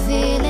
feel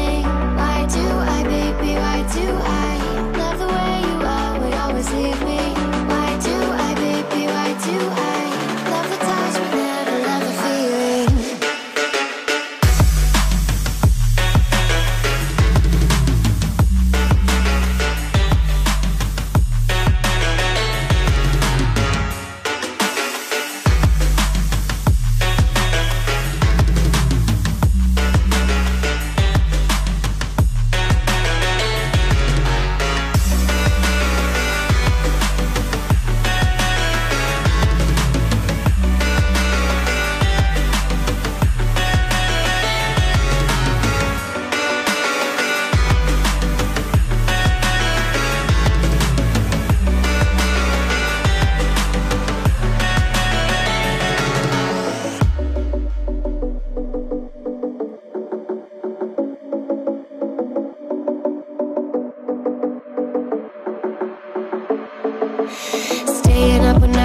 staying up all night.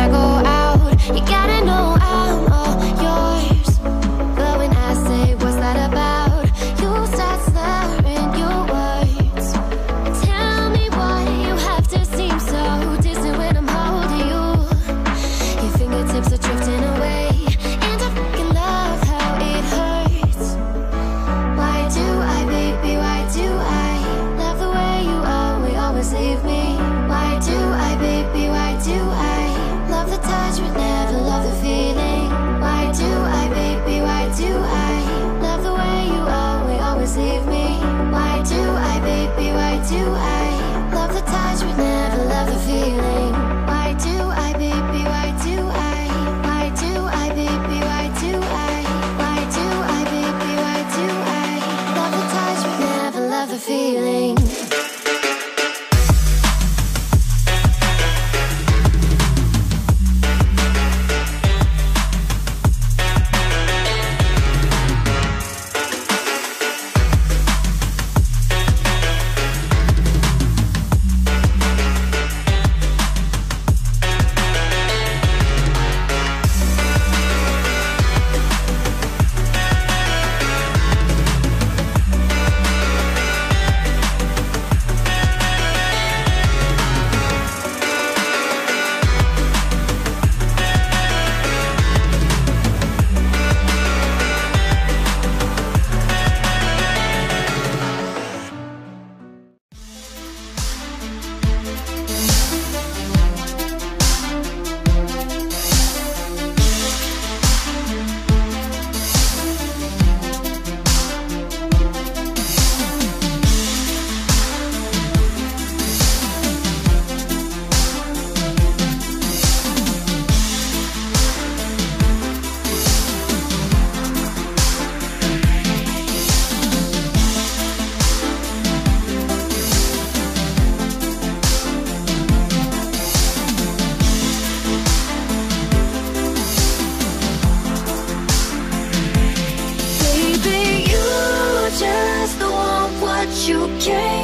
Why do I, baby? Why do I?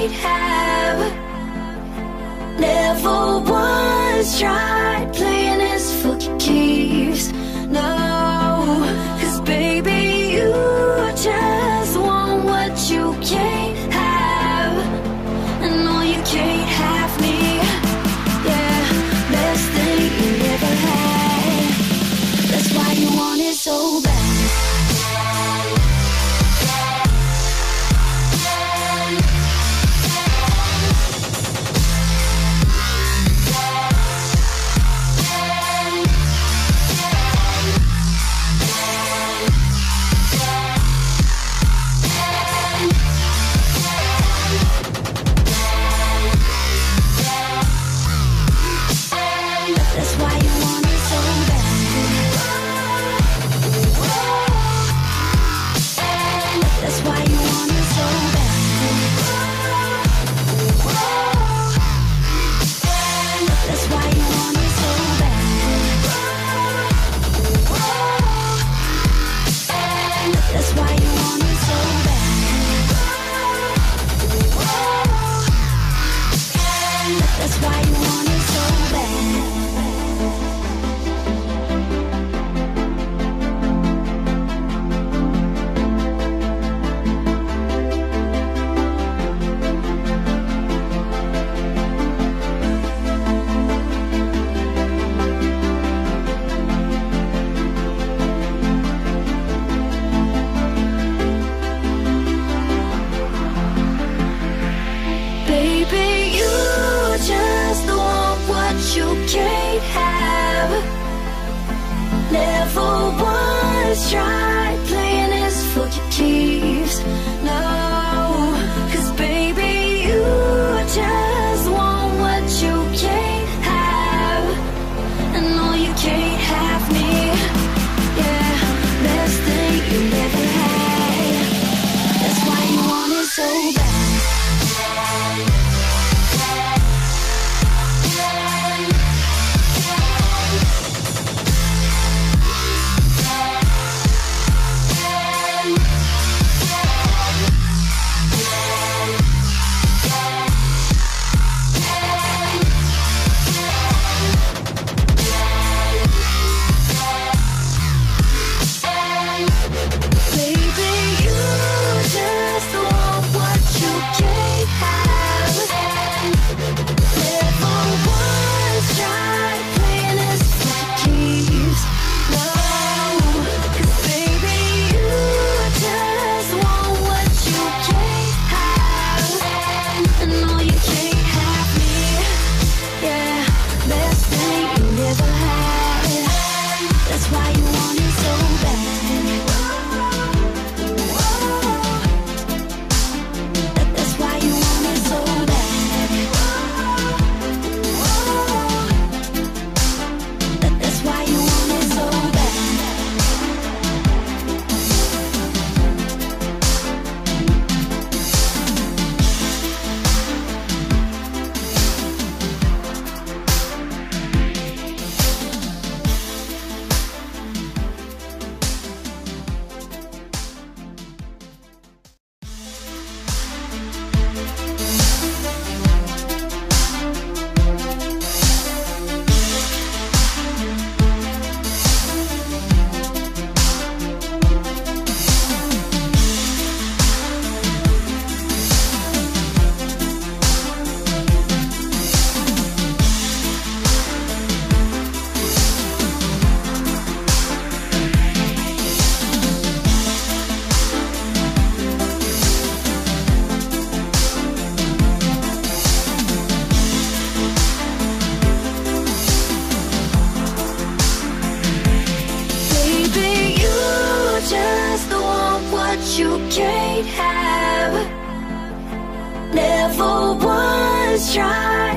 might have. Never once tried playing this for keeps No, cause baby you just want what you can't have. And no, you can't have me. Yeah, best thing you ever had. That's why you want it so bad. Never once tried